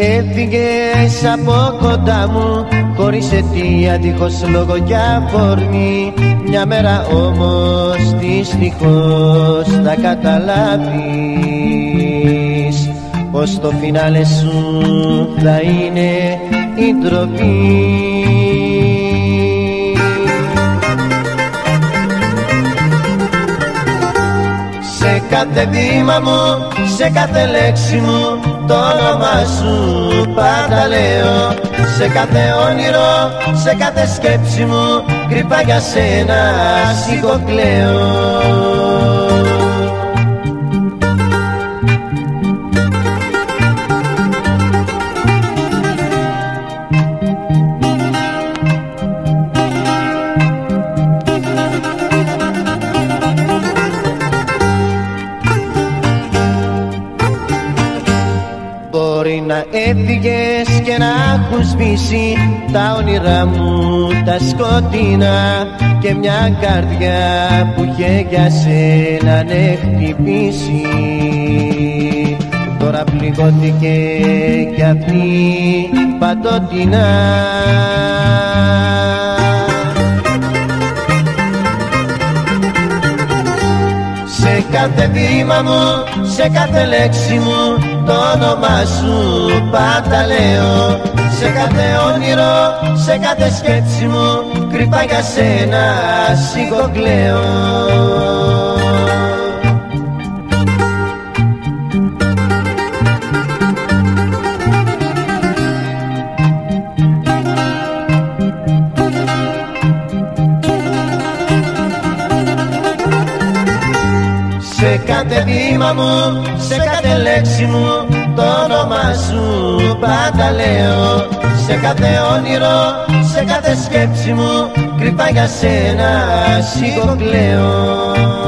Έφυγες από κοντά μου χωρίς αιτία δίχως λόγο και αφορμή Μια μέρα όμως δυστυχώς θα καταλάβεις Πως το φινάλε σου θα είναι η ντροπή. Σε κάθε βήμα μου, σε κάθε λέξη μου το όνομα σου πάντα λέω Σε κάθε όνειρο, σε κάθε σκέψη μου Κρυφά για σένα σιγοκλαίω έφυγες και να έχουν σβήσει τα όνειρά μου τα σκοτεινά και μια καρδιά που είχε για σένα ναι χτυπήσει. Τώρα πληγώθηκε κι αυτή παντοτινά κάθε βήμα μου, σε κάθε λέξη μου το όνομα σου πάντα λέω Σε κάθε όνειρο, σε κάθε σκέψη μου Κρυφά για σένα σιγοκλαίω Σε κάθε βήμα μου, σε κάθε λέξη μου Το όνομα σου πάντα λέω. Σε κάθε όνειρο, σε κάθε σκέψη μου Κρυφά για σένα σιγοκλαίω